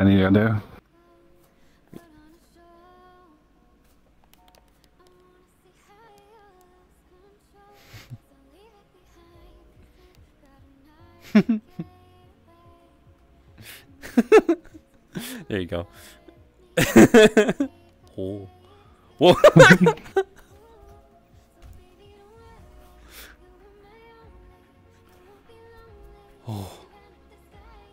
Anything you to do? there you go. oh. Oh.